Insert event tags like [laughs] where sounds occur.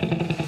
you [laughs]